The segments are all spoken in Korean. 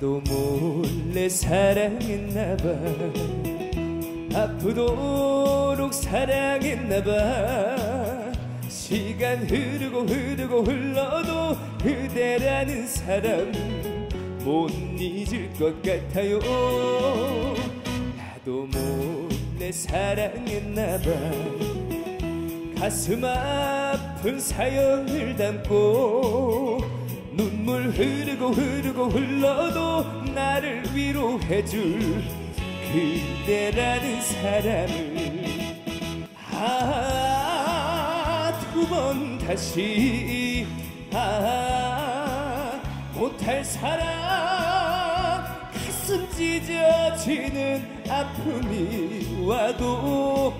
나도 몰래 사랑했나봐. 아프도록 사랑했나봐. 시간 흐르고 흐르고 흘러도 그대라는 사람 못 잊을 것 같아요. 나도 몰래 사랑했나봐. 가슴 아픈 사연을 담고 흐르고 흐르고 흘러도 나를 위로해줄 그대라는 사람을. 아 두 번 다시. 아 못할 사랑 가슴 찢어지는 아픔이 와도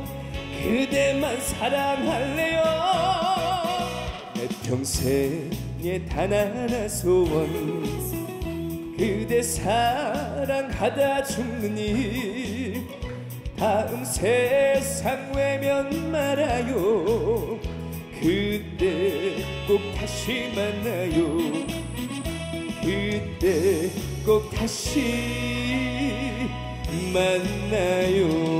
그대만 사랑할래요? 내 평생 에단 하나 소원. 그대 사랑하다 죽는 일. 다음 세상 외면 말아요. 그대 꼭 다시 만나요. 그대 꼭 다시 만나요